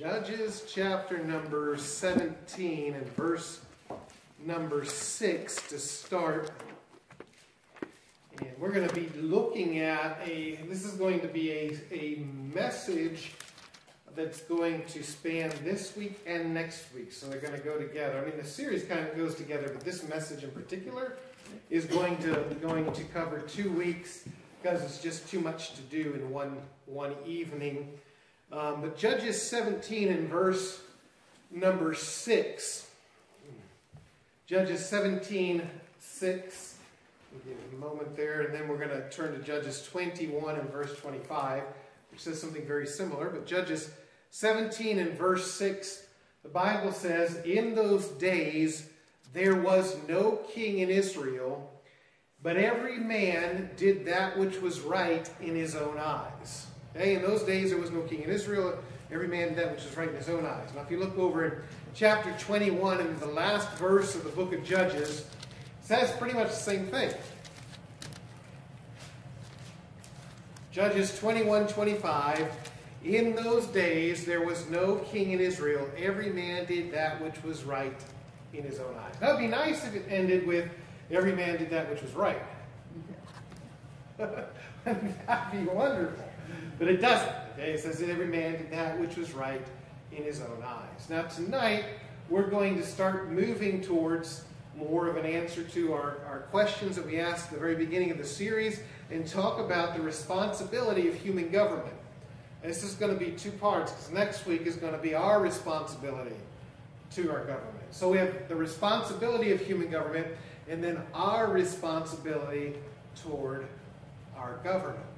Judges chapter number 17 and verse number 6 to start. And we're going to be looking at a, this is going to be a, a message that's going to span this week and next week. So they're going to go together. I mean, the series kind of goes together, but this message in particular is going to, going to cover two weeks because it's just too much to do in one, one evening. Um, but Judges 17 and verse number 6. Judges 17, 6. We'll give a moment there, and then we're going to turn to Judges 21 and verse 25, which says something very similar. But Judges 17 and verse 6, the Bible says, In those days there was no king in Israel, but every man did that which was right in his own eyes. Okay, in those days there was no king in Israel. Every man did that which was right in his own eyes. Now, if you look over in chapter 21 in the last verse of the book of Judges, it says pretty much the same thing. Judges 21 25. In those days there was no king in Israel. Every man did that which was right in his own eyes. That would be nice if it ended with every man did that which was right. That'd be wonderful. But it doesn't. Okay? It says that every man did that which was right in his own eyes. Now, tonight, we're going to start moving towards more of an answer to our, our questions that we asked at the very beginning of the series and talk about the responsibility of human government. And this is going to be two parts because next week is going to be our responsibility to our government. So we have the responsibility of human government and then our responsibility toward our government.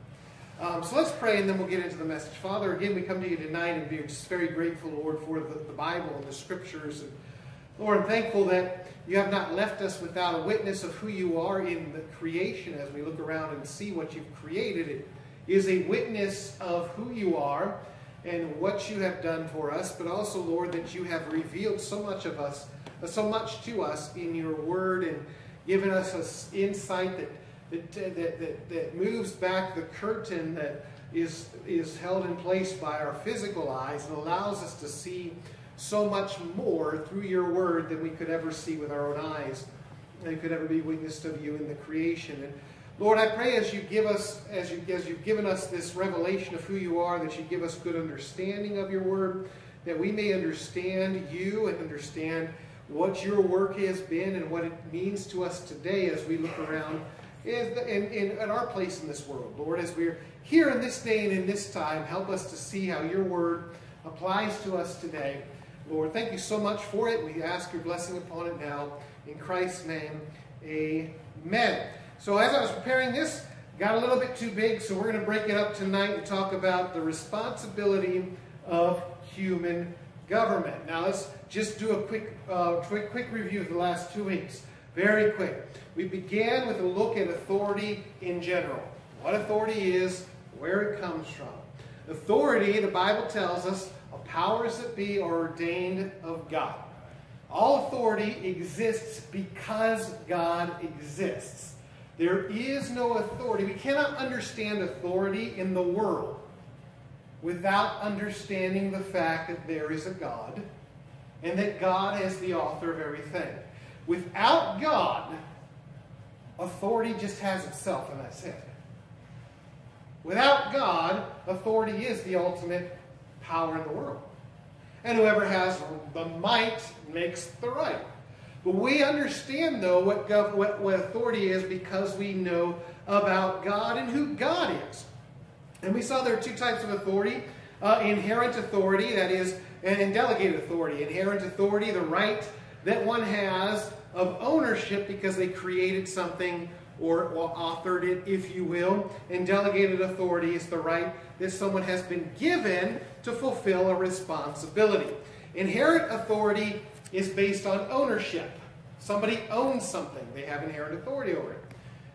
Um, so let's pray and then we'll get into the message. Father, again, we come to you tonight and be just very grateful, Lord, for the, the Bible and the scriptures. And Lord, I'm thankful that you have not left us without a witness of who you are in the creation as we look around and see what you've created. It is a witness of who you are and what you have done for us, but also, Lord, that you have revealed so much of us, so much to us in your word and given us an insight that that, that, that, that moves back the curtain that is, is held in place by our physical eyes and allows us to see so much more through your word than we could ever see with our own eyes and could ever be witnessed of you in the creation. And Lord, I pray as you give us, as, you, as you've given us this revelation of who you are, that you give us good understanding of your word, that we may understand you and understand what your work has been and what it means to us today as we look around in, in, in our place in this world. Lord, as we're here in this day and in this time, help us to see how your word applies to us today. Lord, thank you so much for it. We ask your blessing upon it now. In Christ's name, amen. So as I was preparing this, got a little bit too big, so we're going to break it up tonight and talk about the responsibility of human government. Now let's just do a quick, uh, quick, quick review of the last two weeks. Very quick. We began with a look at authority in general. What authority is, where it comes from. Authority, the Bible tells us, powers that be are ordained of God. All authority exists because God exists. There is no authority. We cannot understand authority in the world without understanding the fact that there is a God and that God is the author of everything. Without God, authority just has itself, and that's it. Without God, authority is the ultimate power in the world. And whoever has the might makes the right. But we understand, though, what, what, what authority is because we know about God and who God is. And we saw there are two types of authority uh, inherent authority, that is, and delegated authority. Inherent authority, the right that one has of ownership because they created something or, or, authored it, if you will. And delegated authority is the right that someone has been given to fulfill a responsibility. Inherent authority is based on ownership. Somebody owns something, they have inherent authority over it.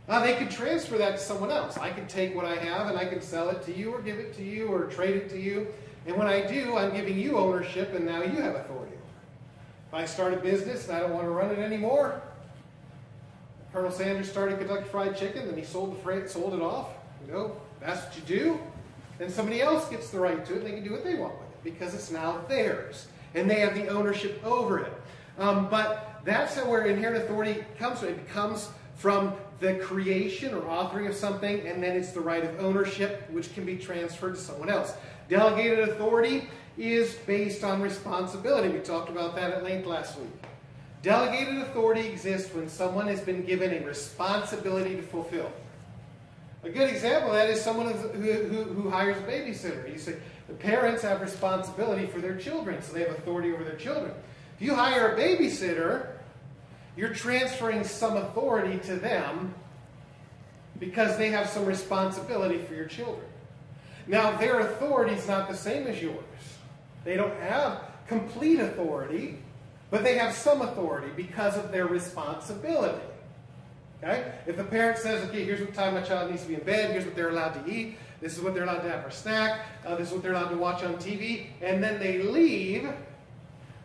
Now, they could transfer that to someone else. I could take what I have and I can sell it to you or give it to you or trade it to you. And when I do, I'm giving you ownership and now you have authority. If I start a business and I don't want to run it anymore, Colonel Sanders started Kentucky Fried Chicken, then he sold the freight, sold it off. You know, that's what you do. Then somebody else gets the right to it, and they can do what they want with it because it's now theirs and they have the ownership over it. Um, but that's where inherent authority comes from. It comes from the creation or authoring of something, and then it's the right of ownership, which can be transferred to someone else. Delegated authority is based on responsibility. We talked about that at length last week. Delegated authority exists when someone has been given a responsibility to fulfill. A good example of that is someone who, who, who hires a babysitter. You say the parents have responsibility for their children, so they have authority over their children. If you hire a babysitter, you're transferring some authority to them because they have some responsibility for your children. Now, their authority is not the same as yours. They don't have complete authority, but they have some authority because of their responsibility. Okay? If the parent says, okay, here's what time my child needs to be in bed, here's what they're allowed to eat, this is what they're allowed to have for snack, uh, this is what they're allowed to watch on TV, and then they leave,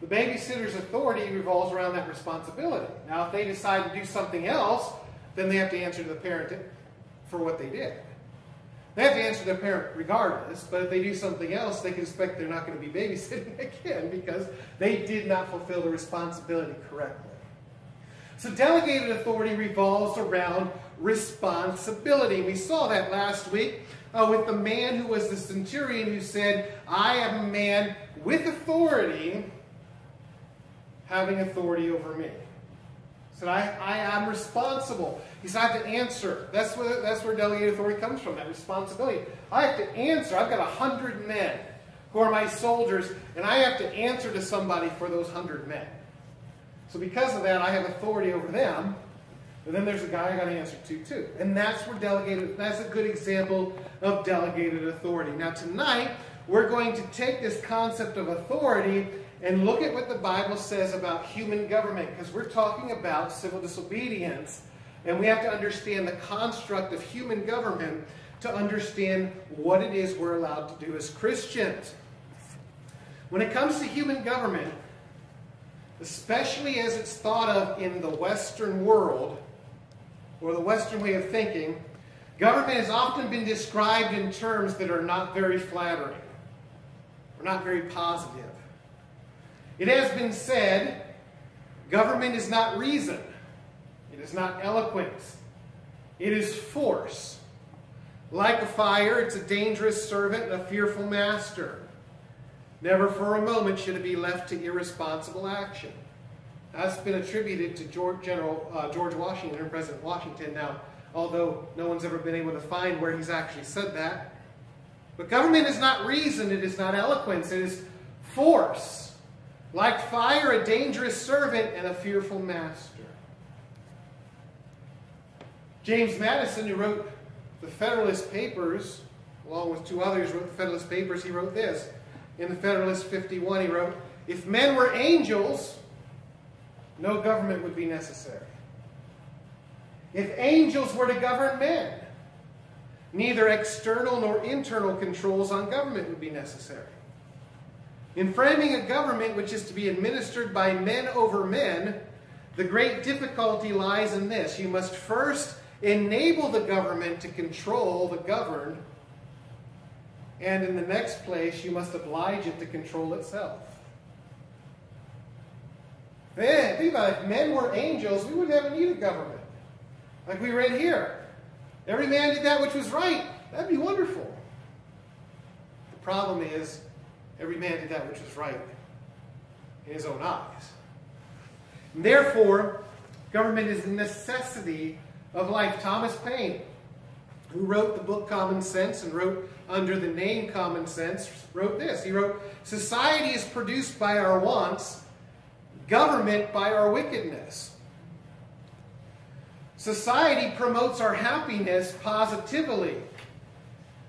the babysitter's authority revolves around that responsibility. Now, if they decide to do something else, then they have to answer to the parent for what they did. They have to answer their parent regardless, but if they do something else, they can expect they're not going to be babysitting again because they did not fulfill the responsibility correctly. So delegated authority revolves around responsibility. We saw that last week uh, with the man who was the centurion who said, I am a man with authority, having authority over me. So I, I am responsible. He not to answer. That's where, that's where delegated authority comes from, that responsibility. I have to answer. I've got a hundred men who are my soldiers, and I have to answer to somebody for those hundred men. So because of that, I have authority over them, but then there's a guy I got to answer to too. And that's where delegated, that's a good example of delegated authority. Now tonight, we're going to take this concept of authority and look at what the Bible says about human government, because we're talking about civil disobedience. And we have to understand the construct of human government to understand what it is we're allowed to do as Christians. When it comes to human government, especially as it's thought of in the Western world, or the Western way of thinking, government has often been described in terms that are not very flattering, or not very positive. It has been said government is not reason, it is not eloquence, it is force. Like a fire, it's a dangerous servant and a fearful master. Never for a moment should it be left to irresponsible action. That's been attributed to George, General uh, George Washington and President Washington now, although no one's ever been able to find where he's actually said that. But government is not reason, it is not eloquence, it is force. Like fire, a dangerous servant and a fearful master. James Madison, who wrote the Federalist Papers, along with two others, wrote the Federalist Papers, he wrote this. In the Federalist 51, he wrote, If men were angels, no government would be necessary. If angels were to govern men, neither external nor internal controls on government would be necessary. In framing a government which is to be administered by men over men, the great difficulty lies in this. You must first enable the government to control the governed, and in the next place, you must oblige it to control itself. Man, think about it. If men were angels, we wouldn't have a need of government. Like we read here. Every man did that which was right. That'd be wonderful. The problem is, every man did that which was right in his own eyes. And therefore, government is a necessity of life. Thomas Paine, who wrote the book Common Sense and wrote under the name Common Sense, wrote this. He wrote, Society is produced by our wants government by our wickedness. Society promotes our happiness positively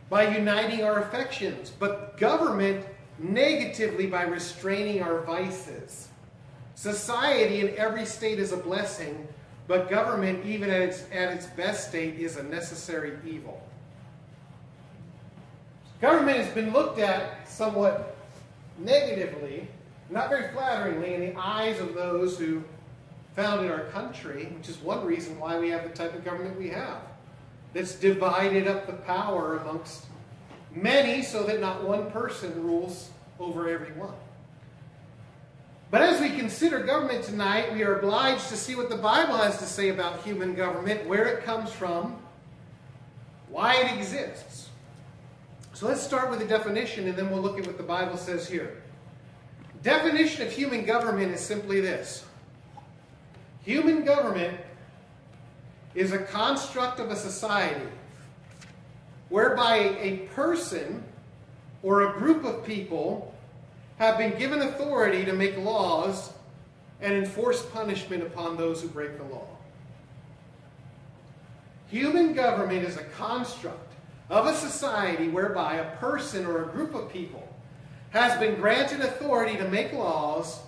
by uniting our affections, but government negatively by restraining our vices. Society in every state is a blessing, but government, even at its, at its best state, is a necessary evil. Government has been looked at somewhat negatively not very flatteringly in the eyes of those who founded our country, which is one reason why we have the type of government we have. That's divided up the power amongst many so that not one person rules over everyone. But as we consider government tonight, we are obliged to see what the Bible has to say about human government, where it comes from, why it exists. So let's start with the definition and then we'll look at what the Bible says here. Definition of human government is simply this Human government is a construct of a society whereby a person or a group of people have been given authority to make laws and enforce punishment upon those who break the law. Human government is a construct of a society whereby a person or a group of people has been granted authority to make laws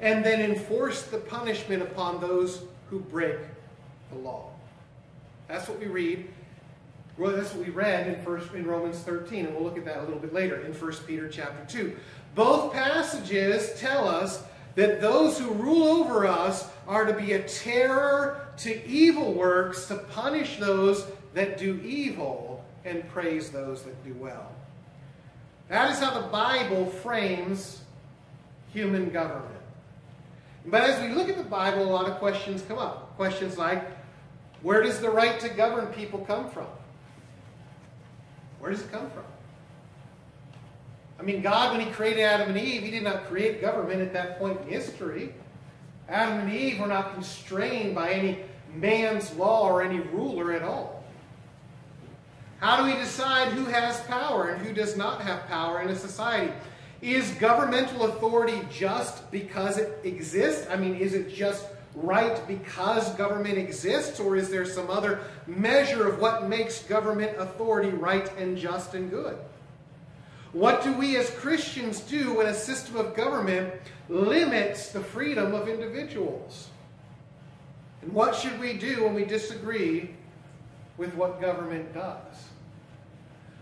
and then enforce the punishment upon those who break the law. That's what we read. Well, that's what we read in first in Romans 13, and we'll look at that a little bit later in 1 Peter chapter 2. Both passages tell us that those who rule over us are to be a terror to evil works, to punish those that do evil and praise those that do well. That is how the Bible frames human government. But as we look at the Bible, a lot of questions come up. Questions like, where does the right to govern people come from? Where does it come from? I mean, God, when He created Adam and Eve, He did not create government at that point in history. Adam and Eve were not constrained by any man's law or any ruler at all. How do we decide who has power and who does not have power in a society? Is governmental authority just because it exists? I mean, is it just right because government exists, or is there some other measure of what makes government authority right and just and good? What do we as Christians do when a system of government limits the freedom of individuals? And what should we do when we disagree with what government does?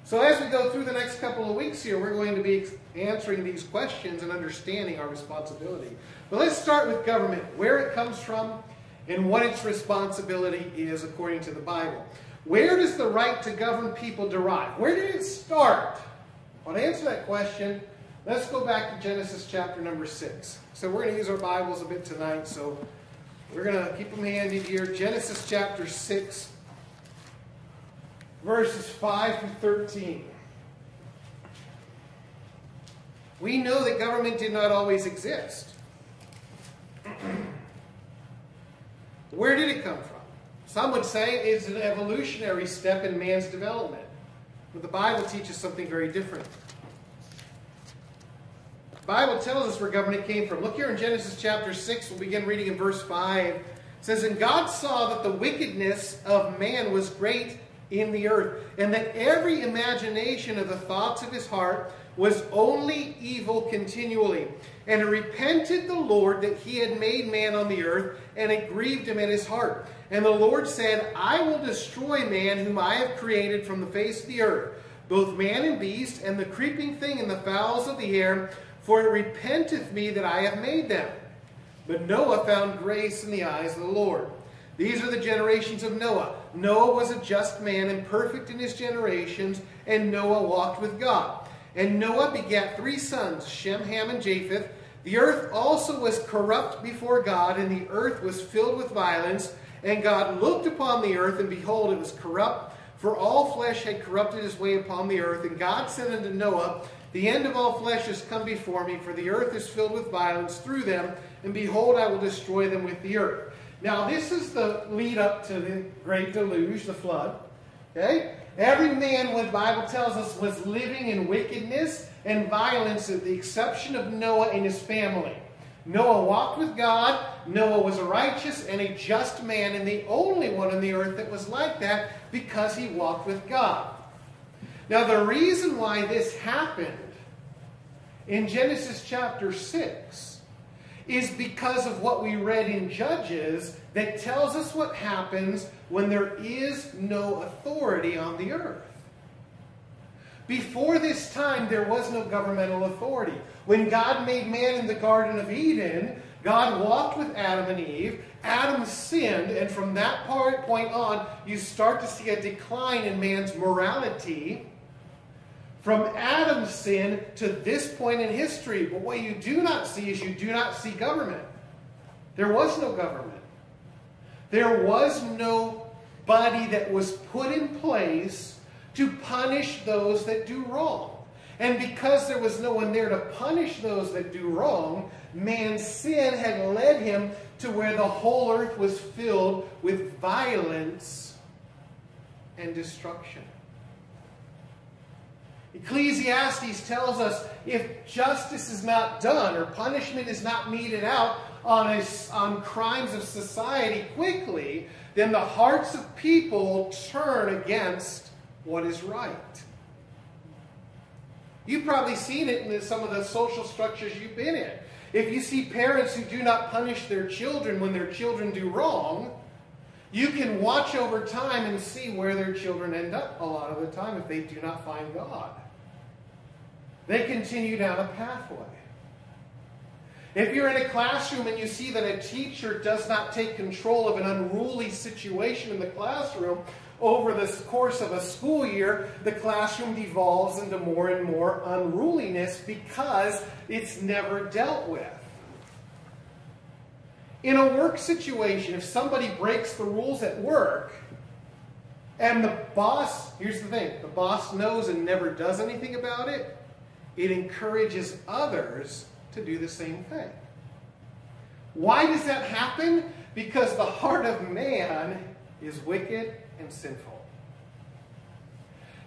So, as we go through the next couple of weeks here, we're going to be answering these questions and understanding our responsibility. But let's start with government, where it comes from, and what its responsibility is according to the Bible. Where does the right to govern people derive? Where did it start? Well, to answer that question, let's go back to Genesis chapter number 6. So we're going to use our Bibles a bit tonight, so we're going to keep them handy here. Genesis chapter 6, verses 5 through 13. We know that government did not always exist. Where did it come from? Some would say it's an evolutionary step in man's development. But the Bible teaches something very different. The Bible tells us where government came from. Look here in Genesis chapter 6, we'll begin reading in verse 5. It says, And God saw that the wickedness of man was great in the earth, and that every imagination of the thoughts of his heart was only evil continually. And it repented the Lord that he had made man on the earth, and it grieved him in his heart. And the Lord said, I will destroy man whom I have created from the face of the earth, both man and beast, and the creeping thing and the fowls of the air, for it repenteth me that I have made them. But Noah found grace in the eyes of the Lord. These are the generations of Noah. Noah was a just man and perfect in his generations, and Noah walked with God. And Noah begat three sons, Shem, Ham, and Japheth. The earth also was corrupt before God, and the earth was filled with violence. And God looked upon the earth, and behold, it was corrupt, for all flesh had corrupted his way upon the earth. And God said unto Noah, The end of all flesh is come before me, for the earth is filled with violence through them, and behold, I will destroy them with the earth. Now, this is the lead up to the great deluge, the flood. Okay? Every man, what the Bible tells us, was living in wickedness and violence, with the exception of Noah and his family. Noah walked with God. Noah was a righteous and a just man, and the only one on the earth that was like that because he walked with God. Now, the reason why this happened in Genesis chapter 6 is because of what we read in Judges that tells us what happens when there is no authority on the earth. Before this time, there was no governmental authority. When God made man in the Garden of Eden, God walked with Adam and Eve. Adam sinned, and from that point on, you start to see a decline in man's morality. from Adam's sin to this point in history. But what you do not see is you do not see government. There was no government. There was nobody that was put in place to punish those that do wrong. And because there was no one there to punish those that do wrong, man's sin had led him to where the whole earth was filled with violence and destruction. Ecclesiastes tells us if justice is not done or punishment is not meted out on, a, on crimes of society quickly, then the hearts of people turn against what is right. You've probably seen it in some of the social structures you've been in. If you see parents who do not punish their children when their children do wrong, you can watch over time and see where their children end up a lot of the time if they do not find God. They continue down a pathway. If you're in a classroom and you see that a teacher does not take control of an unruly situation in the classroom, over the course of a school year, the classroom devolves into more and more unruliness because it's never dealt with. In a work situation, if somebody breaks the rules at work, and the boss, here's the thing, the boss knows and never does anything about it, it encourages others to do the same thing. Why does that happen? Because the heart of man is wicked and sinful.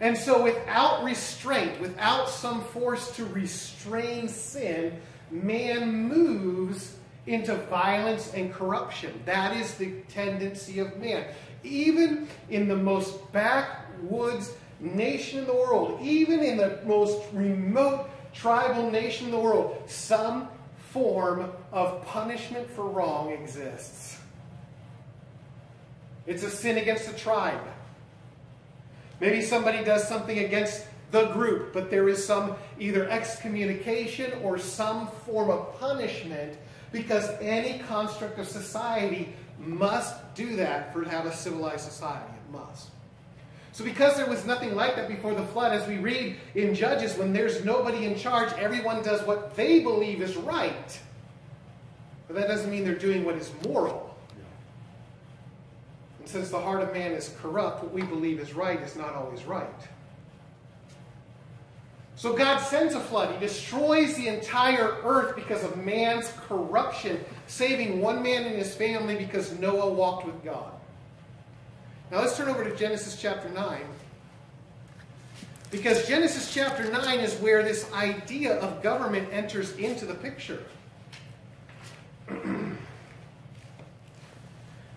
And so, without restraint, without some force to restrain sin, man moves into violence and corruption. That is the tendency of man. Even in the most backwoods nation in the world, even in the most remote tribal nation in the world, some form of punishment for wrong exists. It's a sin against the tribe. Maybe somebody does something against the group, but there is some either excommunication or some form of punishment because any construct of society must do that for to have a civilized society. It must. So because there was nothing like that before the flood, as we read in Judges, when there's nobody in charge, everyone does what they believe is right. But that doesn't mean they're doing what is moral. Since the heart of man is corrupt, what we believe is right is not always right. So God sends a flood. He destroys the entire earth because of man's corruption, saving one man and his family because Noah walked with God. Now let's turn over to Genesis chapter 9. Because Genesis chapter 9 is where this idea of government enters into the picture.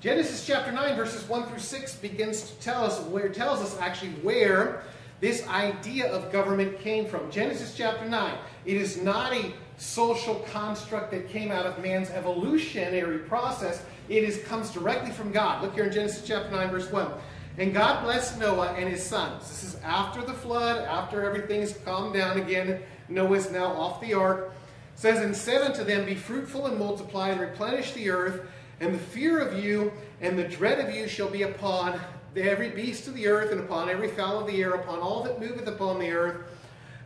Genesis chapter 9, verses 1 through 6 begins to tell us where tells us actually where this idea of government came from. Genesis chapter 9. It is not a social construct that came out of man's evolutionary process. It is, comes directly from God. Look here in Genesis chapter 9, verse 1. And God blessed Noah and his sons. This is after the flood, after everything's calmed down again. Noah is now off the ark. It says, And said unto them, Be fruitful and multiply, and replenish the earth, and the fear of you and the dread of you shall be upon every beast of the earth, and upon every fowl of the air, upon all that moveth upon the earth,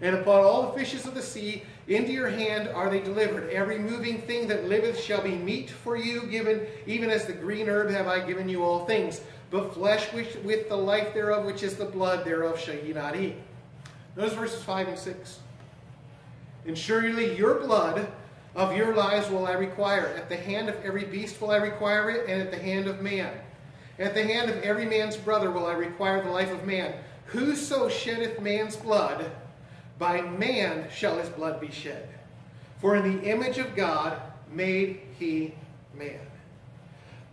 and upon all the fishes of the sea. Into your hand are they delivered. Every moving thing that liveth shall be meat for you, given even as the green herb have I given you all things. But flesh which, with the life thereof, which is the blood thereof, shall ye not eat. Notice verses 5 and 6. And surely your blood of your lives will I require. At the hand of every beast will I require it, and at the hand of man. At the hand of every man's brother will I require the life of man. Whoso sheddeth man's blood, by man shall his blood be shed. For in the image of God made he man.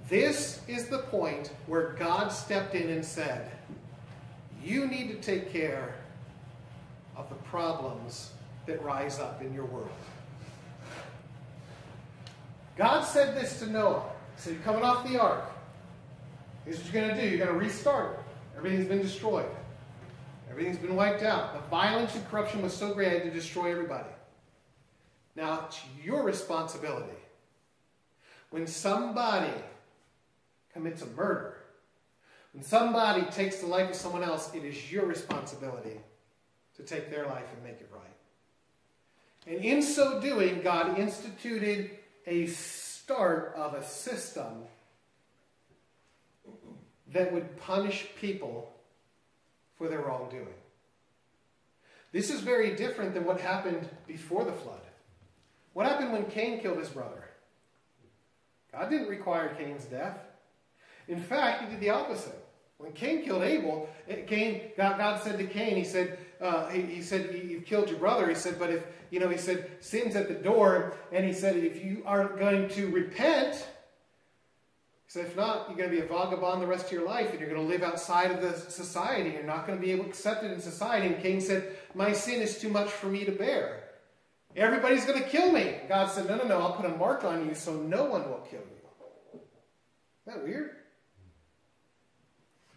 This is the point where God stepped in and said, You need to take care of the problems that rise up in your world. God said this to Noah. He said, You're coming off the ark. Here's what you're going to do. You're going to restart it. Everything's been destroyed. Everything's been wiped out. The violence and corruption was so great to destroy everybody. Now, it's your responsibility. When somebody commits a murder, when somebody takes the life of someone else, it is your responsibility to take their life and make it right. And in so doing, God instituted a start of a system that would punish people for their wrongdoing. This is very different than what happened before the flood. What happened when Cain killed his brother? God didn't require Cain's death. In fact, he did the opposite. When Cain killed Abel, Cain, God, God said to Cain, He said, uh, he, he, said, You've killed your brother. He said, But if, you know, He said, sin's at the door. And He said, If you aren't going to repent, He said, If not, you're going to be a vagabond the rest of your life and you're going to live outside of the society. You're not going to be able to accept it in society. And Cain said, My sin is too much for me to bear. Everybody's going to kill me. God said, No, no, no, I'll put a mark on you so no one will kill you. Isn't that weird?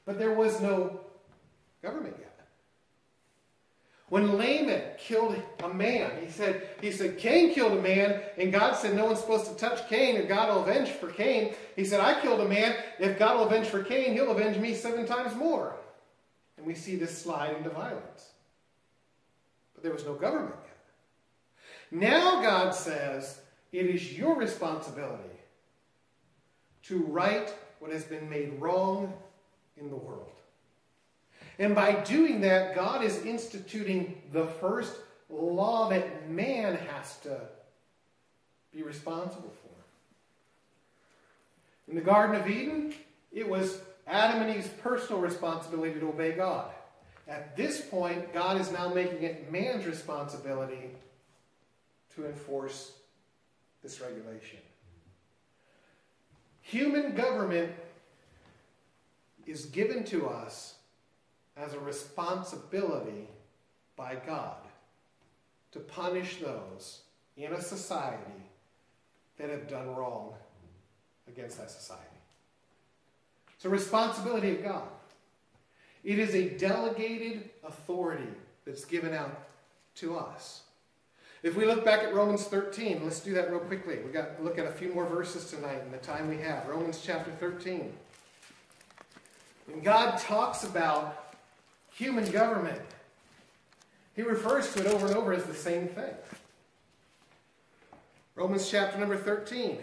But there was no government yet. When Lamech killed a man, he said, he said, Cain killed a man, and God said no one's supposed to touch Cain, or God will avenge for Cain. He said, I killed a man. If God will avenge for Cain, he'll avenge me seven times more. And we see this slide into violence. But there was no government yet. Now God says, it is your responsibility to right what has been made wrong in the world. And by doing that, God is instituting the first law that man has to be responsible for. In the Garden of Eden, it was Adam and Eve's personal responsibility to obey God. At this point, God is now making it man's responsibility to enforce this regulation. Human government is given to us as a responsibility by God to punish those in a society that have done wrong against that society. It's a responsibility of God. It is a delegated authority that's given out to us. If we look back at Romans 13, let's do that real quickly. We've got to look at a few more verses tonight in the time we have. Romans chapter 13. When God talks about human government, he refers to it over and over as the same thing. Romans chapter number 13.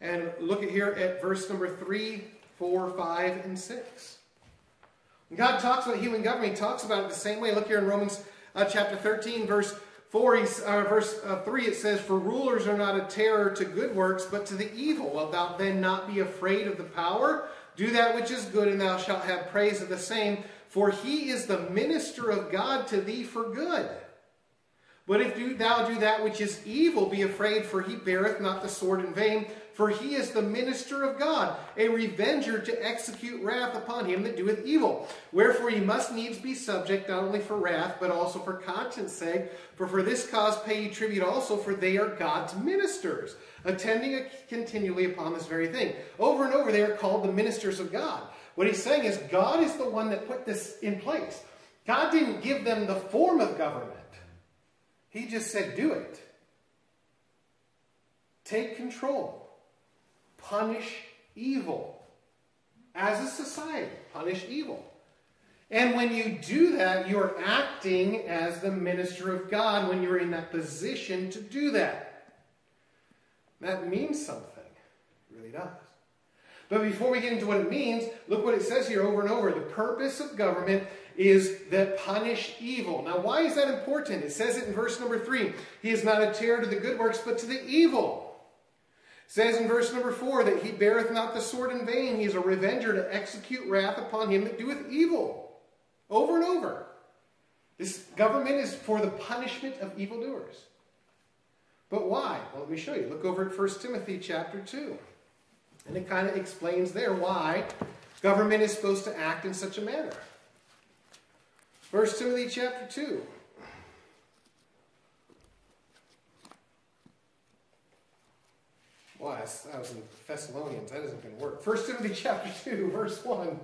And look at here at verse number 3, 4, 5, and 6. When God talks about human government, he talks about it the same way. Look here in Romans uh, chapter 13, verse 4, uh, verse uh, 3, it says, For rulers are not a terror to good works, but to the evil. Wilt thou then not be afraid of the power? Do that which is good, and thou shalt have praise of the same. For he is the minister of God to thee for good. But if thou do that which is evil, be afraid, for he beareth not the sword in vain. For he is the minister of God, a revenger to execute wrath upon him that doeth evil. Wherefore ye must needs be subject, not only for wrath, but also for conscience sake. For for this cause pay ye tribute also, for they are God's ministers, attending continually upon this very thing. Over and over, they are called the ministers of God. What he's saying is, God is the one that put this in place. God didn't give them the form of government. He just said, do it. Take control punish evil. As a society, punish evil. And when you do that, you're acting as the minister of God when you're in that position to do that. That means something. It really does. But before we get into what it means, look what it says here over and over. The purpose of government is that punish evil. Now, why is that important? It says it in verse number three. He is not a terror to the good works, but to the evil says in verse number 4 that he beareth not the sword in vain. He is a revenger to execute wrath upon him that doeth evil. Over and over. This government is for the punishment of evildoers. But why? Well, let me show you. Look over at 1 Timothy chapter 2. And it kind of explains there why government is supposed to act in such a manner. 1 Timothy chapter 2. Well, I was in Thessalonians. That isn't going to work. 1 Timothy chapter 2, verse 1.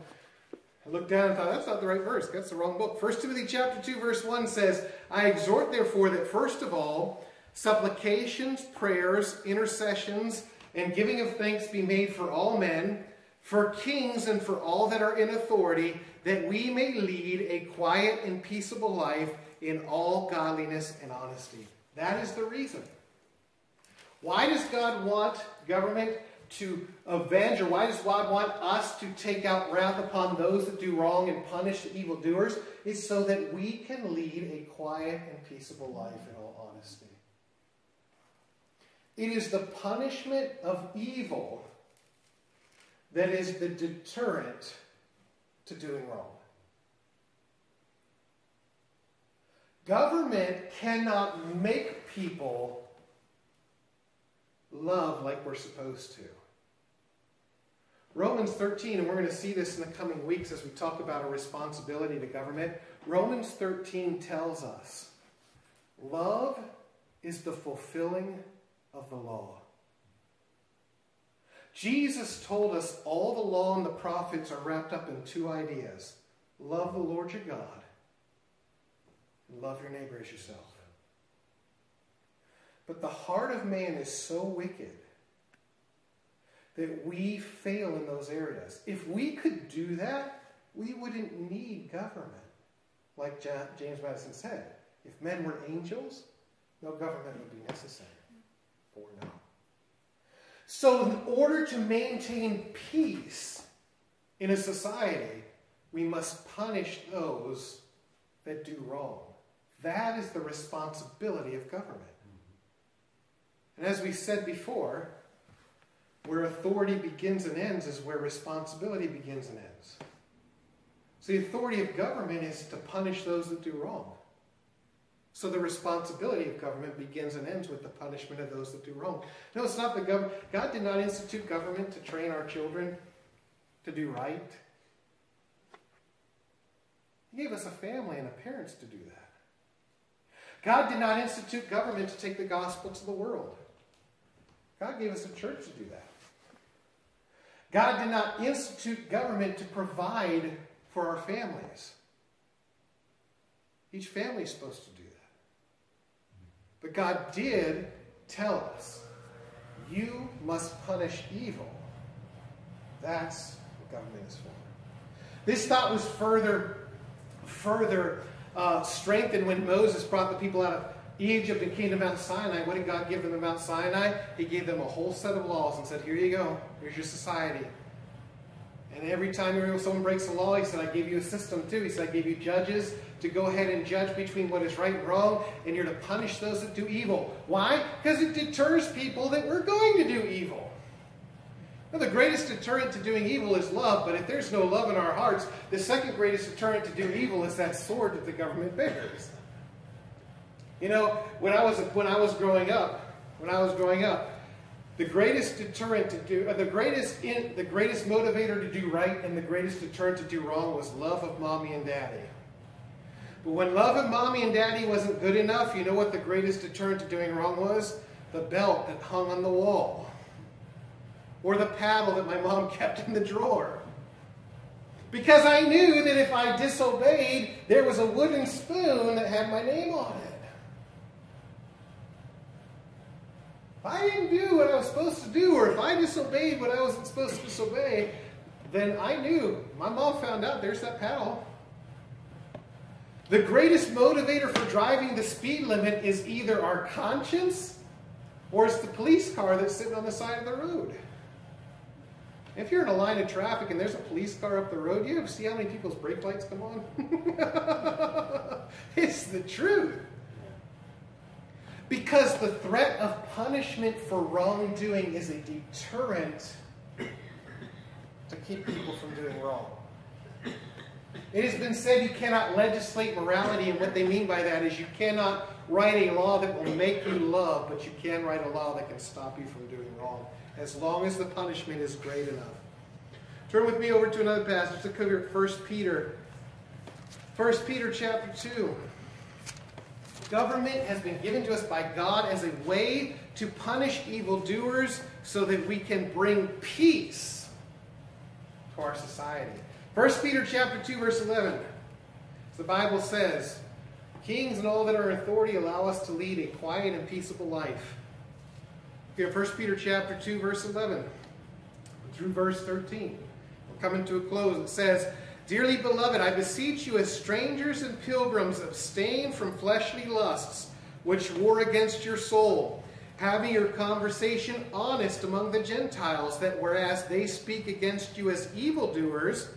I looked down and thought, that's not the right verse. That's the wrong book. 1 Timothy chapter 2, verse 1 says, I exhort, therefore, that first of all, supplications, prayers, intercessions, and giving of thanks be made for all men, for kings and for all that are in authority, that we may lead a quiet and peaceable life in all godliness and honesty. That is the reason. Why does God want government to avenge, or why does God want us to take out wrath upon those that do wrong and punish the evildoers? It's so that we can lead a quiet and peaceable life in all honesty. It is the punishment of evil that is the deterrent to doing wrong. Government cannot make people love like we're supposed to. Romans 13, and we're going to see this in the coming weeks as we talk about our responsibility to government. Romans 13 tells us love is the fulfilling of the law. Jesus told us all the law and the prophets are wrapped up in two ideas love the Lord your God, and love your neighbor as yourself. But the heart of man is so wicked that we fail in those areas. If we could do that, we wouldn't need government. Like James Madison said, if men were angels, no government would be necessary. For now. So, in order to maintain peace in a society, we must punish those that do wrong. That is the responsibility of government. And as we said before, where authority begins and ends is where responsibility begins and ends. So the authority of government is to punish those that do wrong. So the responsibility of government begins and ends with the punishment of those that do wrong. No, it's not the government. God did not institute government to train our children to do right. He gave us a family and a parents to do that. God did not institute government to take the gospel to the world. God gave us a church to do that. God did not institute government to provide for our families. Each family is supposed to do that. But God did tell us, you must punish evil. That's what government is for. This thought was further, further uh, strengthened when Moses brought the people out of Egypt and came to Mount Sinai. What did God give them Mount Sinai? He gave them a whole set of laws and said, Here you go. Here's your society. And every time someone breaks a law, he said, I gave you a system too. He said, I gave you judges to go ahead and judge between what is right and wrong, and you're to punish those that do evil. Why? Because it deters people that we're going to do evil. Now, the greatest deterrent to doing evil is love, but if there's no love in our hearts, the second greatest deterrent to do evil is that sword that the government bears. You know, when I was when I was growing up, when I was growing up, the greatest deterrent to do, uh, the greatest in, the greatest motivator to do right, and the greatest deterrent to do wrong was love of mommy and daddy. But when love of mommy and daddy wasn't good enough, you know what the greatest deterrent to doing wrong was? The belt that hung on the wall. Or the paddle that my mom kept in the drawer. Because I knew that if I disobeyed, there was a wooden spoon that had my name on it. If I didn't do what I was supposed to do, or if I disobeyed what I wasn't supposed to disobey, then I knew. My mom found out there's that paddle. The greatest motivator for driving the speed limit is either our conscience or it's the police car that's sitting on the side of the road. If you're in a line of traffic and there's a police car up the road, you see how many people's brake lights come on? it's the truth. Because the threat of punishment for wrongdoing is a deterrent to keep people from doing wrong. It has been said you cannot legislate morality, and what they mean by that is you cannot write a law that will make you love, but you can write a law that can stop you from doing wrong, as long as the punishment is great enough. Turn with me over to another passage. Let's cover 1 Peter. 1 Peter chapter 2. Government has been given to us by God as a way to punish evildoers so that we can bring peace to our society. 1 Peter chapter 2, verse 11. The Bible says, Kings and all that are in authority allow us to lead a quiet and peaceable life. Here, 1 Peter chapter 2, verse 11 through verse 13. We're coming to a close. It says, Dearly beloved, I beseech you as strangers and pilgrims, abstain from fleshly lusts, which war against your soul, having your conversation honest among the Gentiles, that whereas they speak against you as evildoers,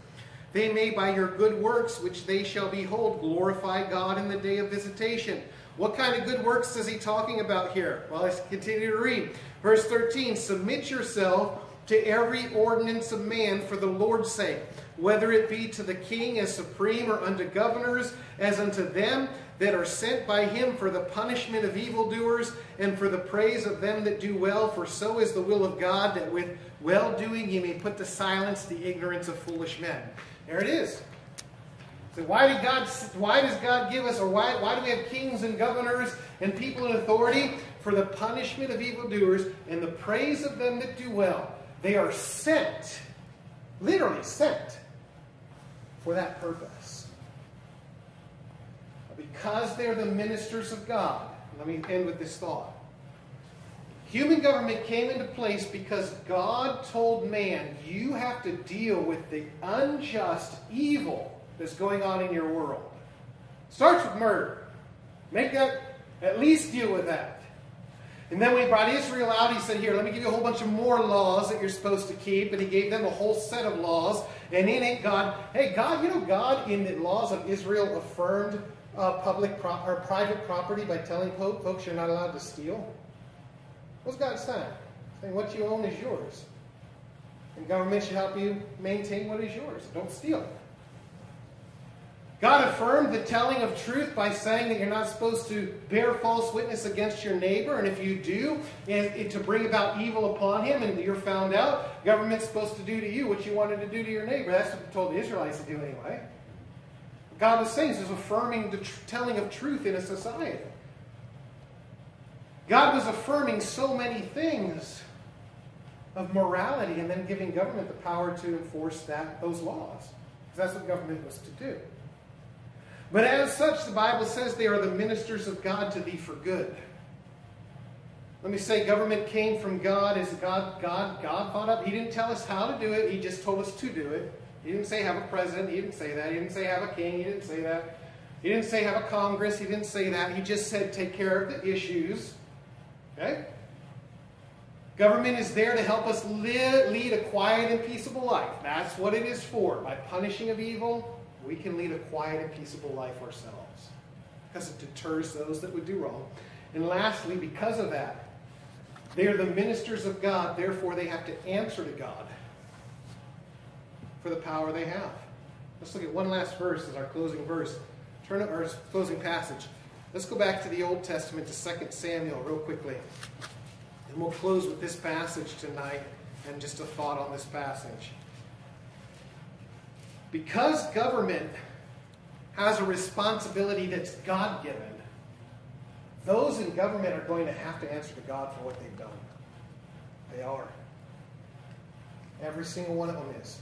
they may by your good works, which they shall behold, glorify God in the day of visitation. What kind of good works is he talking about here? Well, let's continue to read. Verse 13 Submit yourself to every ordinance of man for the Lord's sake, whether it be to the king as supreme or unto governors as unto them that are sent by him for the punishment of evildoers and for the praise of them that do well, for so is the will of God that with well doing he may put to silence the ignorance of foolish men. There it is. So why did God why does God give us or why, why do we have kings and governors and people in authority? For the punishment of evildoers and the praise of them that do well. They are sent, literally sent, for that purpose. Because they're the ministers of God. Let me end with this thought. Human government came into place because God told man, you have to deal with the unjust evil that's going on in your world. Starts with murder. Make that, at least deal with that. And then when he brought Israel out, he said, Here, let me give you a whole bunch of more laws that you're supposed to keep. And he gave them a whole set of laws. And in it, God, hey, God, you know, God in the laws of Israel affirmed uh, public pro- or private property by telling folks you're not allowed to steal. What's God saying? Saying what you own is yours. And government should help you maintain what is yours. Don't steal God affirmed the telling of truth by saying that you're not supposed to bear false witness against your neighbor, and if you do, and, to bring about evil upon him, and you're found out, government's supposed to do to you what you wanted to do to your neighbor. That's what told the Israelites to do anyway. God was saying is affirming the telling of truth in a society. God was affirming so many things of morality and then giving government the power to enforce that those laws. Because that's what government was to do. But as such, the Bible says they are the ministers of God to thee for good. Let me say, government came from God. Is God, God, God thought up? He didn't tell us how to do it. He just told us to do it. He didn't say have a president. He didn't say that. He didn't say have a king. He didn't say that. He didn't say have a Congress. He didn't say that. He just said take care of the issues. Okay? Government is there to help us live, lead a quiet and peaceable life. That's what it is for. By punishing of evil, we can lead a quiet and peaceable life ourselves because it deters those that would do wrong. And lastly, because of that, they are the ministers of God, therefore, they have to answer to God for the power they have. Let's look at one last verse as our closing verse. Turn our closing passage. Let's go back to the Old Testament to 2 Samuel real quickly. And we'll close with this passage tonight and just a thought on this passage. Because government has a responsibility that's God given, those in government are going to have to answer to God for what they've done. They are. Every single one of them is.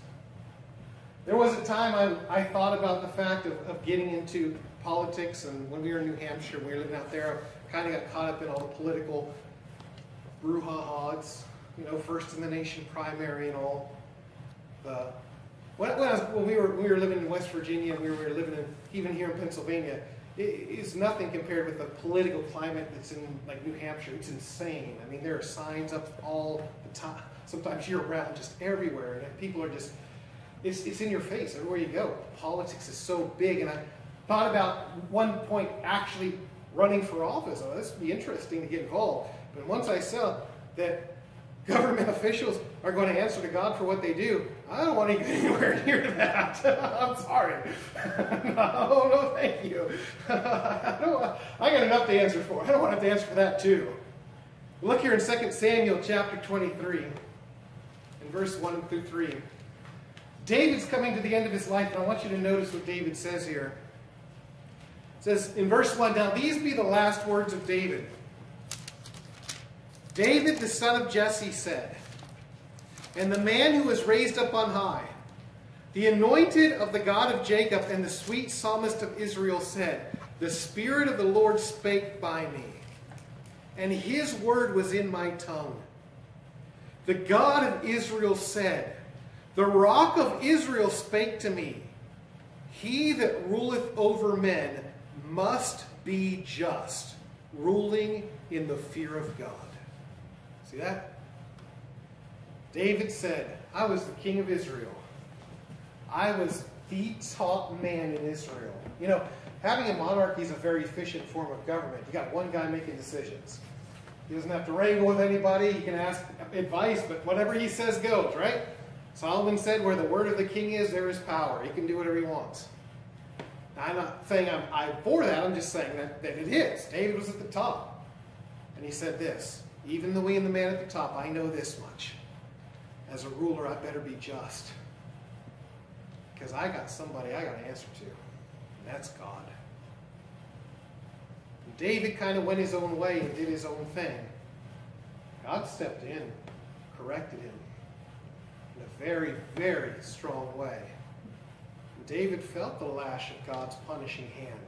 There was a time I, I thought about the fact of, of getting into politics, and when we were in New Hampshire, we were living out there, kind of got caught up in all the political brouhaha. you know, first in the nation primary and all the when, when, was, when, we, were, we were living in West Virginia and we were living in, even here in Pennsylvania, it is nothing compared with the political climate that's in like New Hampshire. It's insane. I mean, there are signs up all the time, sometimes year round, just everywhere. And people are just, it's, it's in your face everywhere you go. Politics is so big. And I thought about one point actually running for office. Oh, this would be interesting to get involved. But once I saw that government officials are going to answer to God for what they do. I don't want to get anywhere near that. I'm sorry. no, no, thank you. I, don't, I got enough to answer for. I don't want to have to answer for that too. Look here in 2 Samuel chapter 23, in verse 1 through 3. David's coming to the end of his life, and I want you to notice what David says here. It says in verse 1 Now these be the last words of David. David, the son of Jesse, said, And the man who was raised up on high, the anointed of the God of Jacob and the sweet psalmist of Israel said, The Spirit of the Lord spake by me, and his word was in my tongue. The God of Israel said, The rock of Israel spake to me, He that ruleth over men must be just, ruling in the fear of God. See that? David said, I was the king of Israel. I was the top man in Israel. You know, having a monarchy is a very efficient form of government. You got one guy making decisions. He doesn't have to wrangle with anybody. He can ask advice, but whatever he says goes, right? Solomon said, where the word of the king is, there is power. He can do whatever he wants. I'm not saying I'm, I'm for that. I'm just saying that, that it is. David was at the top. And he said this, even the we and the man at the top, I know this much. As a ruler, I better be just. Because I got somebody I got to answer to. And that's God. And David kind of went his own way and did his own thing. God stepped in, corrected him in a very, very strong way. David felt the lash of God's punishing hand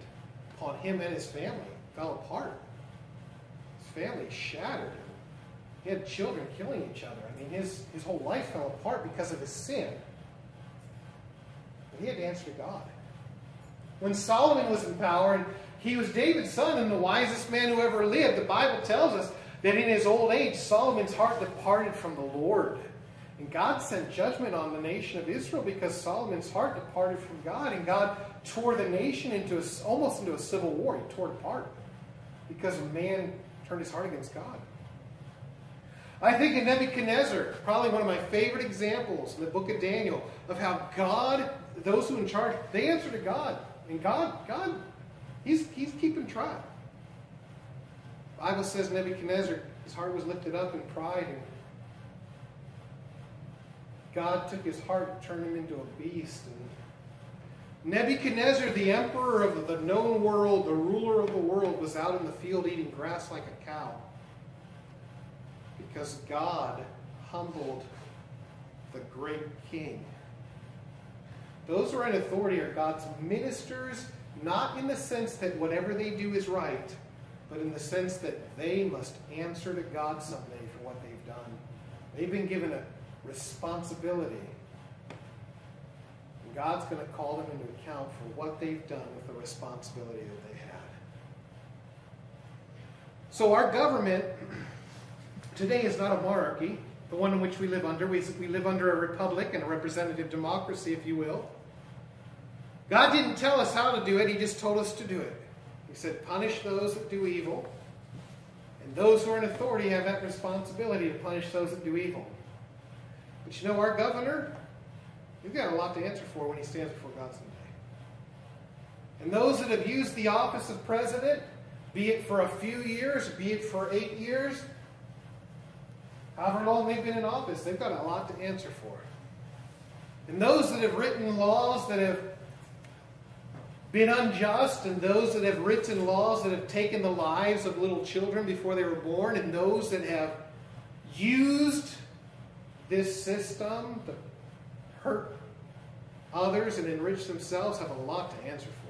upon him and his family. Fell apart. His family shattered. He had children killing each other. I mean, his, his whole life fell apart because of his sin. But he had to answer to God. When Solomon was in power, and he was David's son and the wisest man who ever lived, the Bible tells us that in his old age, Solomon's heart departed from the Lord. And God sent judgment on the nation of Israel because Solomon's heart departed from God, and God tore the nation into a, almost into a civil war. He tore it apart because man turned his heart against God. I think of Nebuchadnezzar, probably one of my favorite examples in the book of Daniel, of how God, those who in charge, they answer to God. And God, God, He's, he's keeping track. The Bible says Nebuchadnezzar, his heart was lifted up in pride, and God took his heart and turned him into a beast. And Nebuchadnezzar, the emperor of the known world, the ruler of the world, was out in the field eating grass like a cow because God humbled the great king. Those who are in authority are God's ministers, not in the sense that whatever they do is right, but in the sense that they must answer to God someday for what they've done. They've been given a responsibility. And God's going to call them into account for what they've done with the responsibility that they had. So our government today is not a monarchy, the one in which we live under. We, we live under a republic and a representative democracy, if you will. God didn't tell us how to do it, He just told us to do it. He said, punish those that do evil. And those who are in authority have that responsibility to punish those that do evil. But you know, our governor, he's got a lot to answer for when he stands before God someday. And those that have used the office of president, be it for a few years, be it for eight years, however long they've been in office, they've got a lot to answer for. And those that have written laws that have been unjust, and those that have written laws that have taken the lives of little children before they were born, and those that have used this system to hurt others and enrich themselves have a lot to answer for.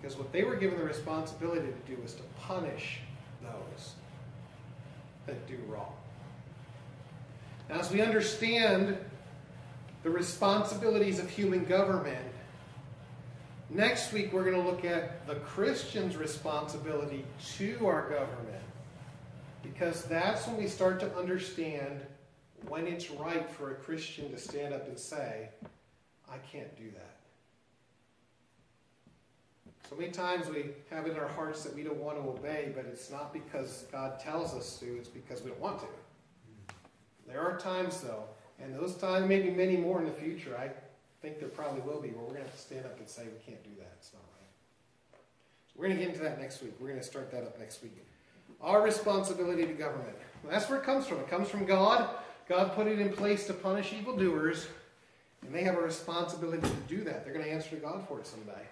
Because what they were given the responsibility to do was to punish those that do wrong. Now, as we understand the responsibilities of human government, next week we're going to look at the Christian's responsibility to our government. Because that's when we start to understand when it's right for a Christian to stand up and say, I can't do that. So many times we have in our hearts that we don't want to obey, but it's not because God tells us to, it's because we don't want to. There are times, though, and those times, maybe many more in the future, I think there probably will be, where we're going to have to stand up and say, we can't do that. It's not right. So we're going to get into that next week. We're going to start that up next week. Our responsibility to government. Well, that's where it comes from. It comes from God. God put it in place to punish evildoers, and they have a responsibility to do that. They're going to answer to God for it someday.